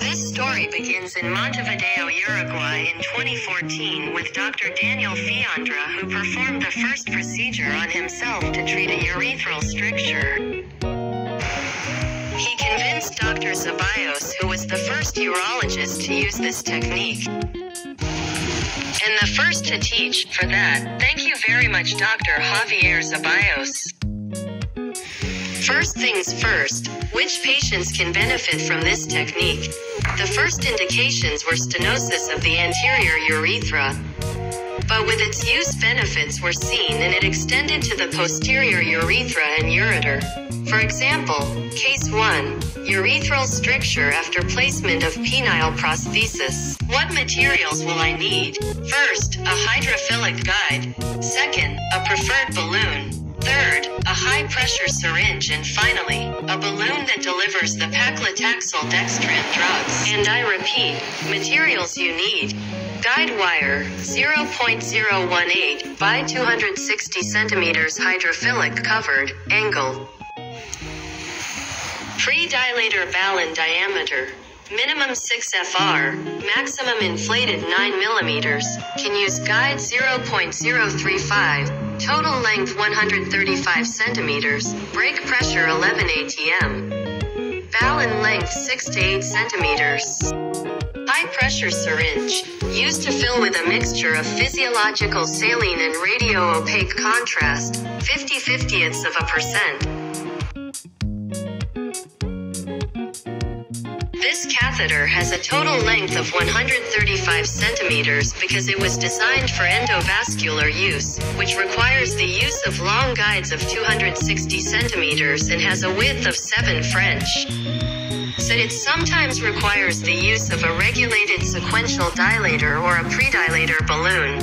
This story begins in Montevideo, Uruguay in 2014 with Dr. Daniel Fiandra who performed the first procedure on himself to treat a urethral stricture. He convinced Dr. Zabayos, who was the first urologist to use this technique. And the first to teach, for that, thank you very much Dr. Javier Zabayos. First things first, which patients can benefit from this technique? The first indications were stenosis of the anterior urethra. But with its use benefits were seen and it extended to the posterior urethra and ureter. For example, case 1, urethral stricture after placement of penile prosthesis. What materials will I need? First, a hydrophilic guide. Second, a preferred balloon. Third, a high pressure syringe and finally, a balloon that delivers the paclitaxel dextran drugs. And I repeat, materials you need. Guide wire, 0.018 by 260 centimeters hydrophilic covered, angle. Pre-dilator ballon diameter, minimum 6 FR, maximum inflated 9 millimeters, can use guide 0.035, Total length 135 centimeters, break pressure 11 atm. Ballon length 6 to 8 centimeters. High pressure syringe, used to fill with a mixture of physiological saline and radio opaque contrast, 50 50ths of a percent. Catheter has a total length of 135 centimeters because it was designed for endovascular use, which requires the use of long guides of 260 centimeters and has a width of 7 French. So it sometimes requires the use of a regulated sequential dilator or a predilator balloon.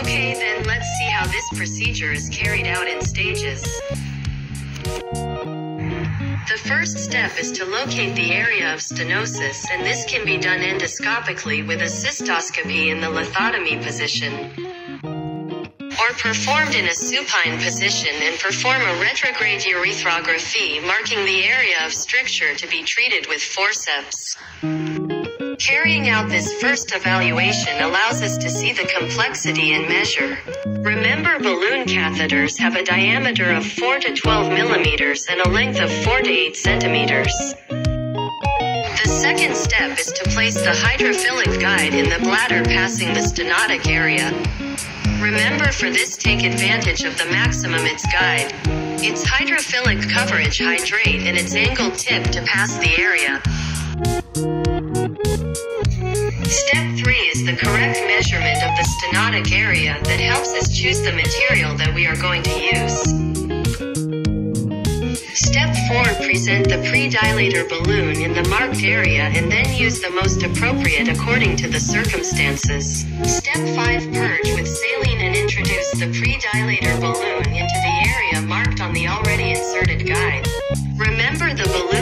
Okay, then let's see how this procedure is carried out in stages. The first step is to locate the area of stenosis, and this can be done endoscopically with a cystoscopy in the lithotomy position. Or performed in a supine position and perform a retrograde urethroplasty marking the area of stricture to be treated with forceps. Carrying out this first evaluation allows us to see the complexity and measure. Remember balloon catheters have a diameter of 4 to 12 millimeters and a length of 4 to 8 centimeters. The second step is to place the hydrophilic guide in the bladder passing the stenotic area. Remember for this take advantage of the maximum its guide. Its hydrophilic coverage hydrate and its angled tip to pass the area. Step 3 is the correct measurement of the stenotic area that helps us choose the material that we are going to use. Step 4 Present the pre-dilator balloon in the marked area and then use the most appropriate according to the circumstances. Step 5 Purge with saline and introduce the pre-dilator balloon into the area marked on the already inserted guide. Remember the balloon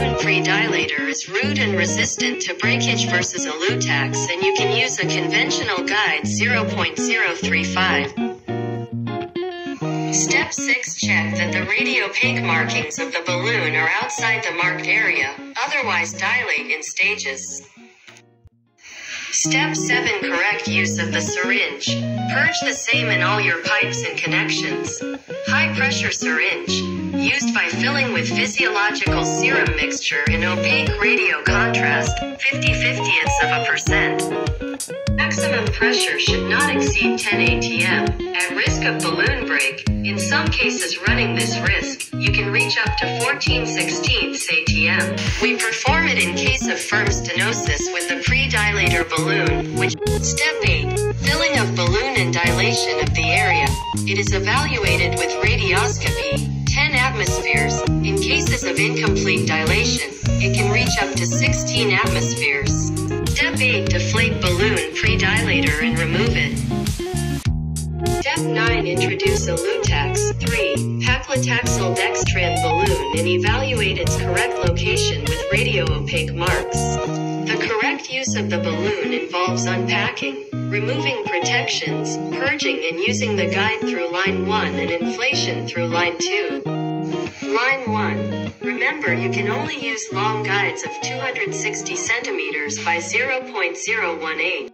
is rude and resistant to breakage versus Elutax and you can use a conventional guide 0.035. Step 6 Check that the radio radiopaque markings of the balloon are outside the marked area, otherwise dilate in stages. Step 7 Correct use of the syringe. Purge the same in all your pipes and connections. High pressure syringe. Used by filling with physiological serum mixture in opaque radio contrast, 50 50ths of a percent. Maximum pressure should not exceed 10 atm. At risk of balloon break, in some cases running this risk, you can reach up to 14 16 atm. We perform it in case of firm stenosis with the pre-dilator balloon, which Step 8. Filling of balloon and dilation of the area. It is evaluated with radioscopy, 10 atmospheres. In cases of incomplete dilation, it can reach up to 16 atmospheres. Step 8 Deflate balloon pre-dilator and remove it. Step 9 Introduce Elutax 3 paclitaxel dextran balloon and evaluate its correct location with radio opaque marks. The correct use of the balloon involves unpacking, removing protections, purging and using the guide through line 1 and inflation through line 2. Line 1. Remember you can only use long guides of 260 centimeters by 0.018.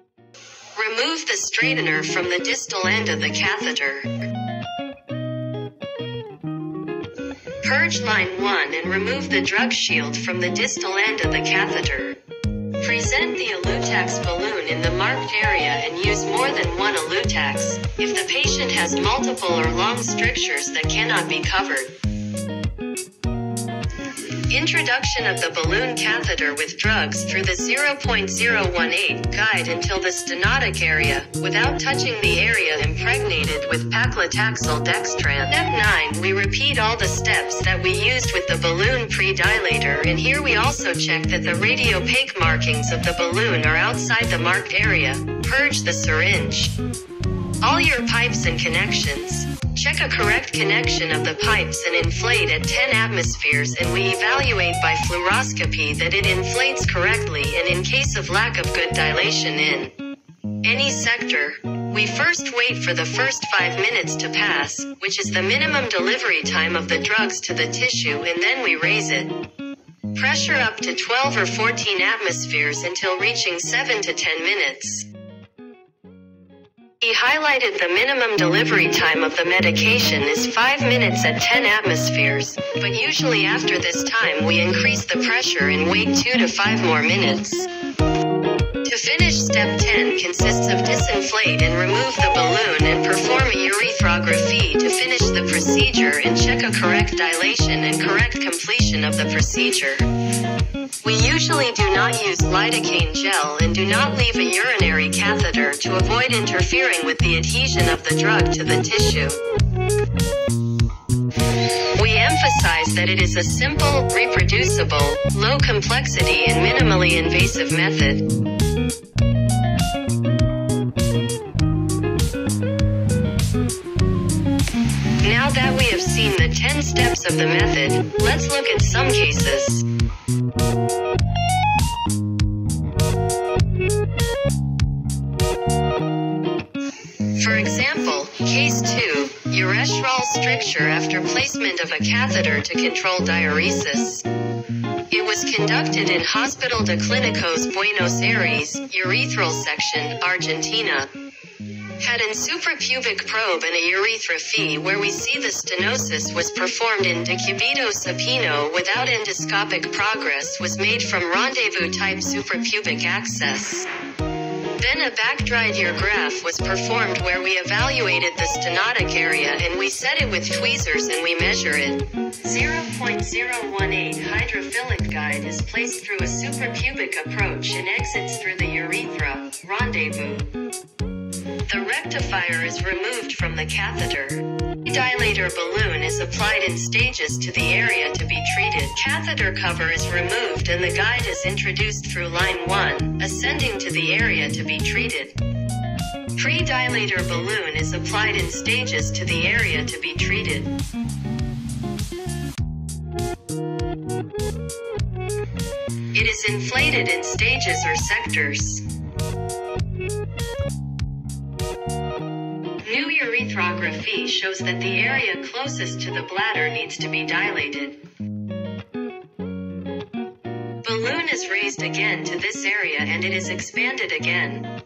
Remove the straightener from the distal end of the catheter. Purge line 1 and remove the drug shield from the distal end of the catheter. Present the Elutax balloon in the marked area and use more than one Elutax if the patient has multiple or long strictures that cannot be covered. Introduction of the balloon catheter with drugs through the 0.018 guide until the stenotic area, without touching the area impregnated with paclitaxel dextran. Step 9. We repeat all the steps that we used with the balloon pre-dilator and here we also check that the radiopaque markings of the balloon are outside the marked area. Purge the syringe. All your pipes and connections. Check a correct connection of the pipes and inflate at 10 atmospheres and we evaluate by fluoroscopy that it inflates correctly and in case of lack of good dilation in any sector, we first wait for the first 5 minutes to pass, which is the minimum delivery time of the drugs to the tissue and then we raise it. Pressure up to 12 or 14 atmospheres until reaching 7 to 10 minutes. He highlighted the minimum delivery time of the medication is 5 minutes at 10 atmospheres, but usually after this time we increase the pressure and wait 2 to 5 more minutes. To finish step 10 consists of disinflate and remove the balloon and perform a urethroplasty to finish the procedure and check a correct dilation and correct completion of the procedure. We usually do not use lidocaine gel and do not leave a urinary catheter to avoid interfering with the adhesion of the drug to the tissue. We emphasize that it is a simple, reproducible, low complexity and minimally invasive method. Now that we have seen the 10 steps of the method, let's look at some cases. Urethral stricture after placement of a catheter to control diuresis. It was conducted in Hospital de Clínicos Buenos Aires, urethral section, Argentina. Had an suprapubic probe and a urethra fee where we see the stenosis was performed in decubito supino without endoscopic progress was made from rendezvous type suprapubic access. Then a back-dried urograph was performed where we evaluated the stenotic area and we set it with tweezers and we measure it. 0.018 hydrophilic guide is placed through a suprapubic approach and exits through the urethra, rendezvous. The rectifier is removed from the catheter. Dilator balloon is applied in stages to the area to be treated. Catheter cover is removed and the guide is introduced through line 1, ascending to the area to be treated. Pre-dilator balloon is applied in stages to the area to be treated. It is inflated in stages or sectors. Urethroplasty shows that the area closest to the bladder needs to be dilated. Balloon is raised again to this area and it is expanded again.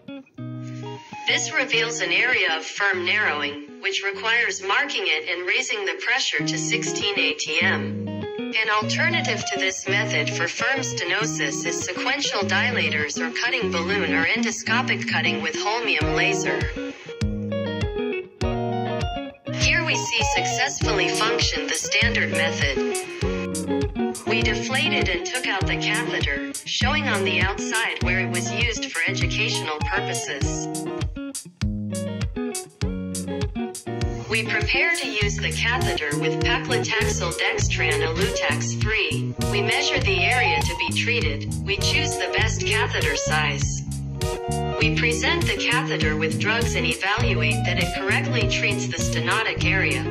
This reveals an area of firm narrowing, which requires marking it and raising the pressure to 16 atm. An alternative to this method for firm stenosis is sequential dilators or cutting balloon or endoscopic cutting with holmium laser. Standard method. We deflated and took out the catheter, showing on the outside where it was used for educational purposes. We prepare to use the catheter with paclitaxel dextran Elutax 3. We measure the area to be treated. We choose the best catheter size. We present the catheter with drugs and evaluate that it correctly treats the stenotic area.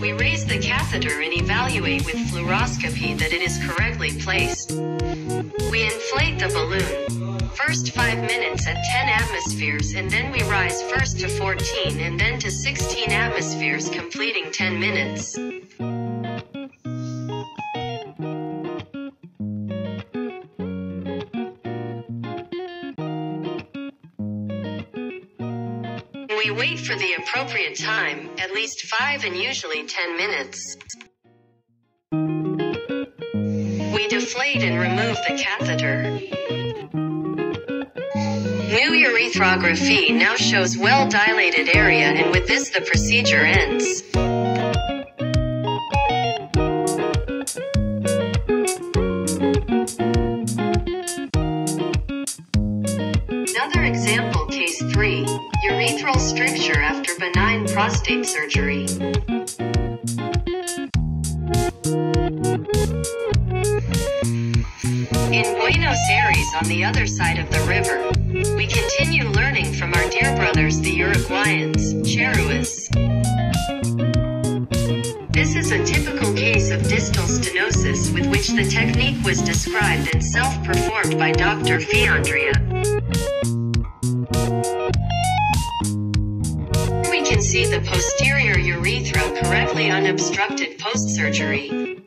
We raise the catheter and evaluate with fluoroscopy that it is correctly placed. We inflate the balloon. First 5 minutes at 10 atmospheres and then we rise first to 14 and then to 16 atmospheres completing 10 minutes. For the appropriate time, at least 5 and usually 10 minutes. We deflate and remove the catheter. New urethroplasty now shows well dilated area and with this the procedure ends. Surgery. In Buenos Aires on the other side of the river, we continue learning from our dear brothers the Uruguayans, Charrúas. This is a typical case of distal stenosis with which the technique was described and self-performed by Dr. Fiandra. The posterior urethra correctly unobstructed post-surgery.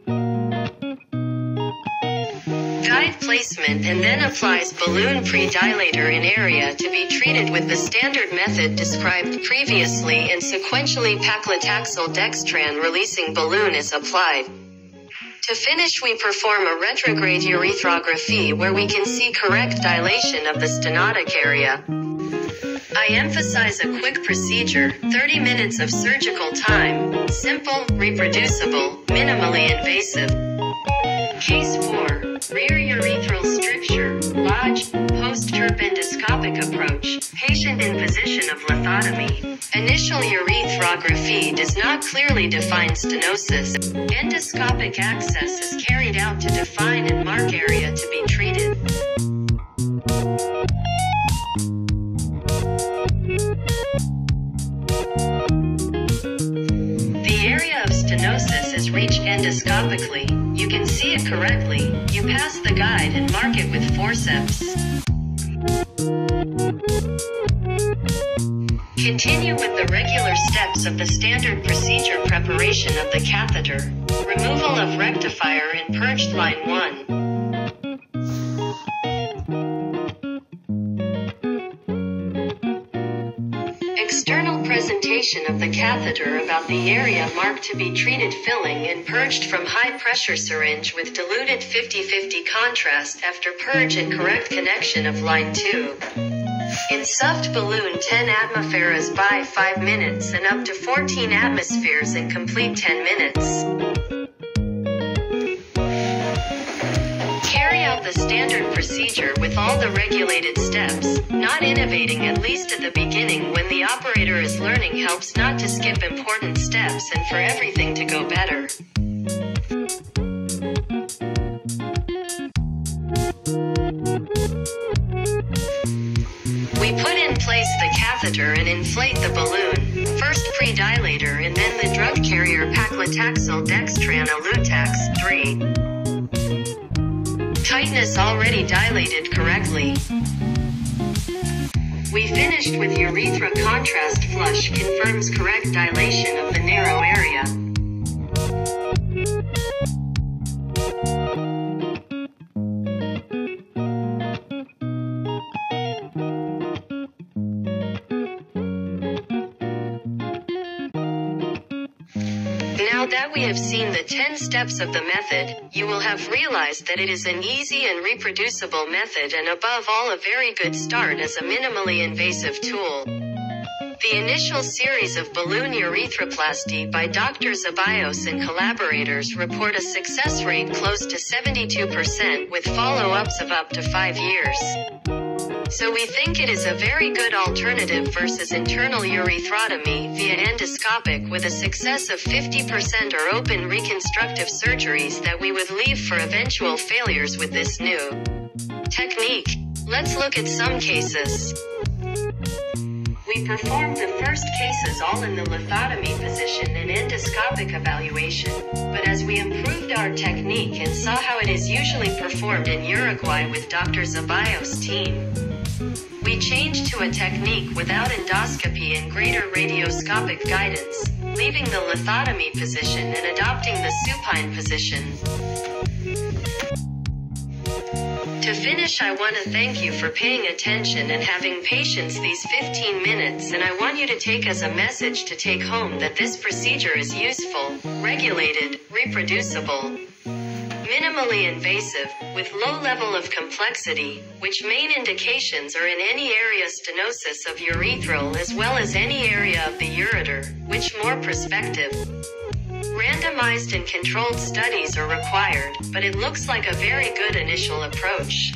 Guide placement and then applies balloon pre-dilator in area to be treated with the standard method described previously and sequentially paclitaxel dextran releasing balloon is applied. To finish we perform a retrograde urethroplasty where we can see correct dilation of the stenotic area. I emphasize a quick procedure, 30 minutes of surgical time, simple, reproducible, minimally invasive. Case 4. Rear urethral stricture, lodge, post-TURP endoscopic approach, patient in position of lithotomy. Initial urethroplasty does not clearly define stenosis. Endoscopic access is carried out to define and mark area to be treated. Stenosis is reached endoscopically. You can see it correctly. You pass the guide and mark it with forceps. Continue with the regular steps of the standard procedure preparation of the catheter. Removal of rectifier in purged line 1. Catheter about the area marked to be treated filling and purged from high pressure syringe with diluted 50-50 contrast after purge and correct connection of line 2. In soft balloon 10 atmospheres by 5 minutes and up to 14 atmospheres in complete 10 minutes. Out the standard procedure with all the regulated steps, not innovating at least at the beginning when the operator is learning helps not to skip important steps and for everything to go better. We put in place the catheter and inflate the balloon, first pre-dilator and then the drug carrier paclitaxel dextran Elutax 3. Tightness already dilated correctly. We finished with urethra contrast flush confirms correct dilation of the narrow steps of the method, you will have realized that it is an easy and reproducible method and above all a very good start as a minimally invasive tool. The initial series of balloon urethroplasty by Dr. Zabios and collaborators report a success rate close to 72% with follow-ups of up to 5 years. So we think it is a very good alternative versus internal urethrotomy via endoscopic with a success of 50% or open reconstructive surgeries that we would leave for eventual failures with this new technique. Let's look at some cases. We performed the first cases all in the lithotomy position and endoscopic evaluation, but as we improved our technique and saw how it is usually performed in Uruguay with Dr. Zabios' team, we changed to a technique without endoscopy and greater radioscopic guidance, leaving the lithotomy position and adopting the supine position. To finish, I want to thank you for paying attention and having patience these 15 minutes, and I want you to take as a message to take home that this procedure is useful, regulated, reproducible, minimally invasive, with low level of complexity, which main indications are in any area stenosis of urethral as well as any area of the ureter, which more prospective. Randomized and controlled studies are required, but it looks like a very good initial approach.